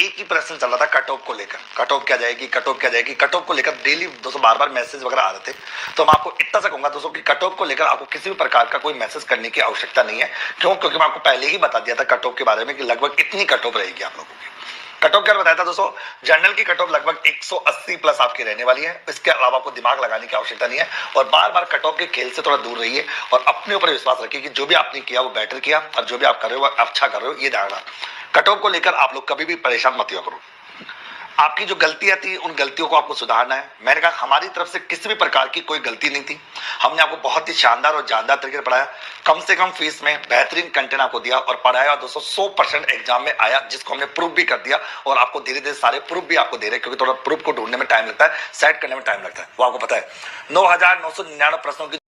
एक ही प्रश्न चल रहा था कट ऑफ़ को लेकर। कट ऑफ़ क्या जाएगी कट ऑफ़ क्या जाएगी? कट ऑफ़ को लेकर डेली दोस्तों बार बार मैसेज वगैरह आ रहे थे। तो मैं आपको इतना सा कहूँगा दोस्तों कि कट ऑफ़ को लेकर आपको किसी भी प्रकार का कोई मैसेज करने की आवश्यकता नहीं है। क्यों? क्योंकि मैं आपको पहले ही बता दिया था कट ऑफ़ के बारे में कि लगभग इतनी कट ऑफ़ रहेगी आप लोगों की। कट ऑफ़ क्या बताया था दोस्तों? जनरल की कट ऑफ़ लगभग 180 प्लस आपकी रहने वाली है। इसके अलावा आपको दिमाग लगाने की आवश्यकता नहीं है। और बार बार कट ऑफ़ के खेल से थोड़ा दूर रहिए और अपने ऊपर विश्वास रखिए कि जो भी आपने किया, वो बेटर किया। और जो भी आप कर रहे हो अच्छा कर रहे हो, ये ध्यान कट ऑफ़ को लेकर आप लोग कभी भी परेशान मत हुआ करो। आपकी जो गलतियाँ थी, उन गलतियों को आपको सुधारना है। मैंने कहा, हमारी तरफ़ से किसी भी प्रकार की कोई गलती नहीं थी। हमने आपको बहुत ही शानदार और जानदार तरीके से पढ़ाया। कम से कम फ़ीस में बेहतरीन कंटेंट आपको दिया और पढ़ाया दोस्तों सौ परसेंट एग्ज़ाम में आया, जिसको हमने प्रूफ भी कर दिया और आपको धीरे धीरे सारे प्रूफ भी आपको दे रहे क्योंकि थोड़ा प्रूफ को ढूँढने में टाइम लगता है, सेट करने में टाइम लगता है। वो आपको पता है। नौ हज़ार नौ सौ निन्यानवे प्रश्नों की